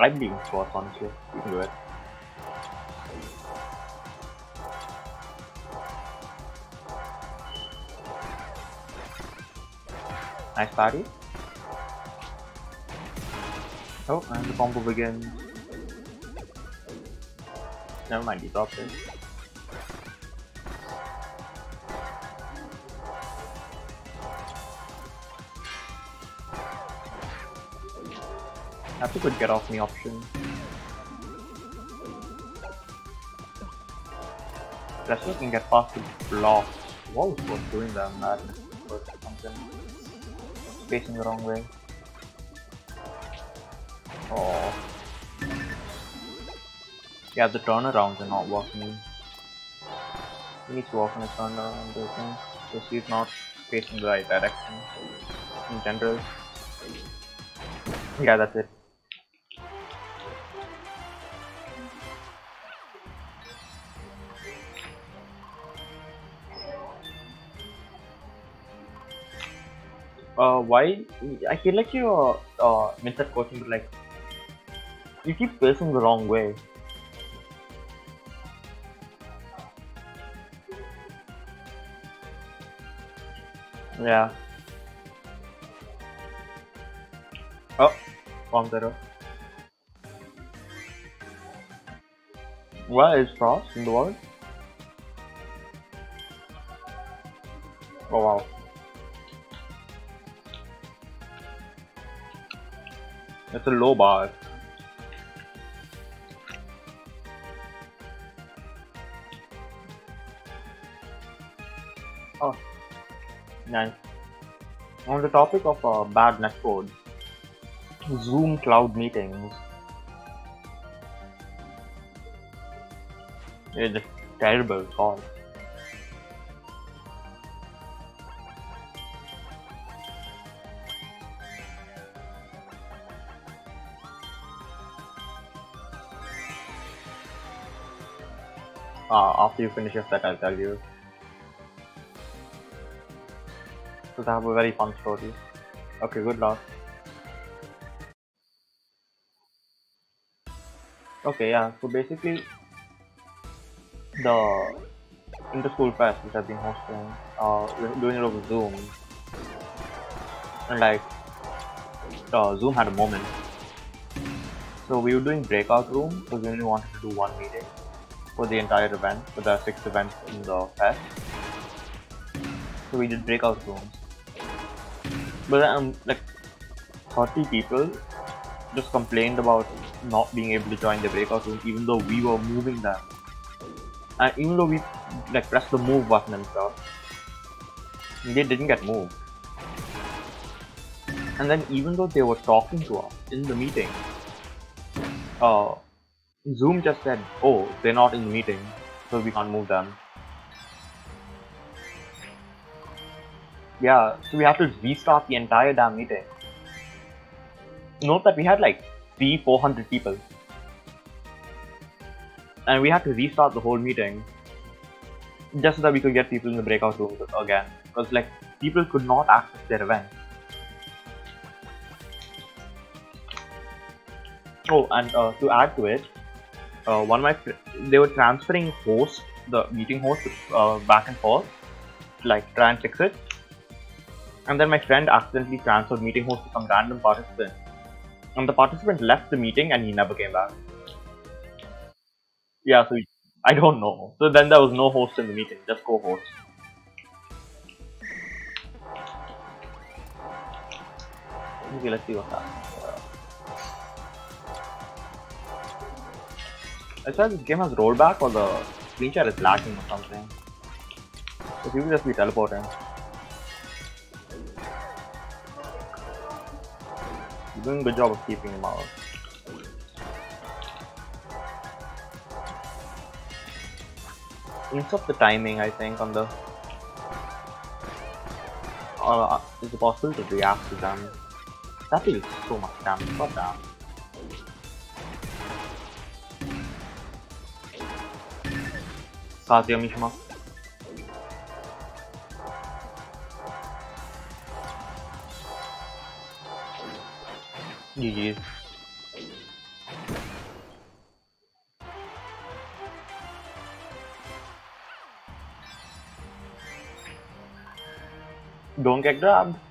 I believe in sports, honestly. You can do it. Nice party. Oh, and the combo begins. Never mind, he dropped it. That's a good get off me option. Wrestler can get past the block. What was worth doing that madness? Something. Facing the wrong way. Oh. Yeah, the turnarounds are not working. He needs to work on his turnaround, I think. Because he's not facing the right direction in general. Yeah, that's it. Uh, why I feel like you uh, that question, but like you keep facing the wrong way. Yeah. Oh, bomb zero. Where is Frost in the world? Oh wow. That's a low bar. Oh, nice. On the topic of uh, bad netcode, Zoom cloud meetings. It's terrible call. Uh, after you finish your set, I'll tell you. So I have a very fun story. Okay, good luck. Okay, yeah, so basically, the inter-school fest which I've been hosting, uh, doing it over Zoom. And like, uh, Zoom had a moment. So we were doing breakout room because we only wanted to do one meeting for the entire event, for the six events in the fest. So we did breakout rooms. But um, like 30 people just complained about not being able to join the breakout room even though we were moving them. And even though we like pressed the move button and stuff, they didn't get moved. And then even though they were talking to us in the meeting, uh, Zoom just said, oh, they're not in the meeting, so we can't move them. Yeah, so we have to restart the entire damn meeting. Note that we had like three, four hundred people. And we had to restart the whole meeting just so that we could get people in the breakout rooms again. Because like people could not access their event. Oh, and uh, to add to it, uh, one of my they were transferring host the meeting host uh, back and forth to like try and fix it. And then my friend accidentally transferred meeting host to some random participant. And the participant left the meeting and he never came back. Yeah so I don't know. So then there was no host in the meeting just co-host. Okay let's see what's happening I swear this game has rollback or the screen share is lagging or something. So people just be teleporting. You're doing a good job of keeping him out. Mix up the timing I think on the uh, is it possible to react to them? That deals so much damage, god damn. Party am ich mache. GG. Don't get grabbed.